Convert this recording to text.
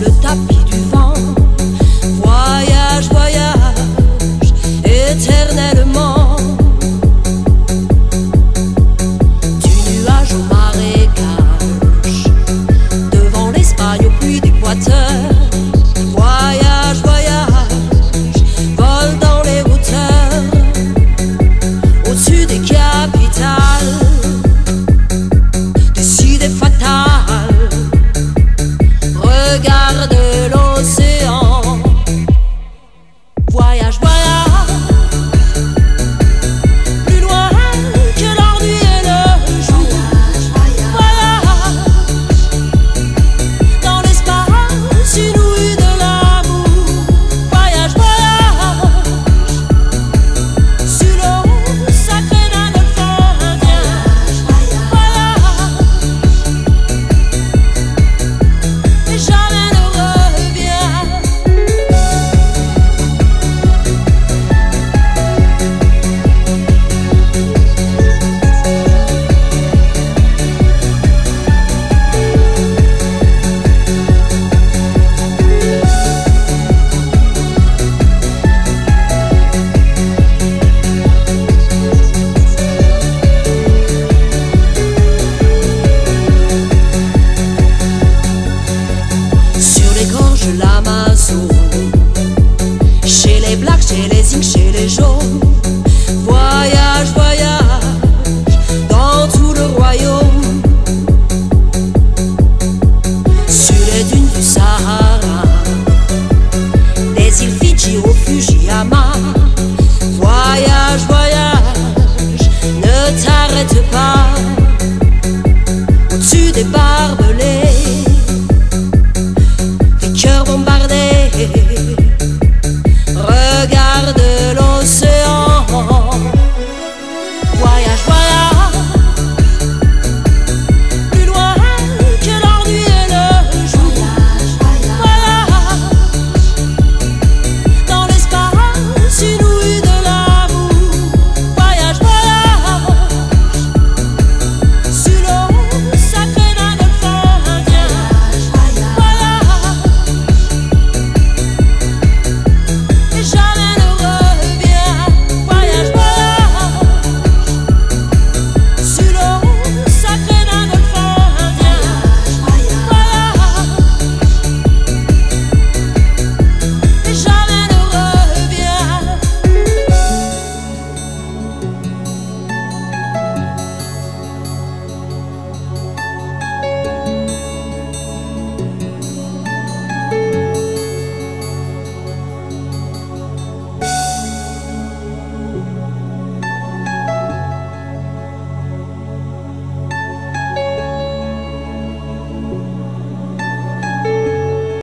le tapis du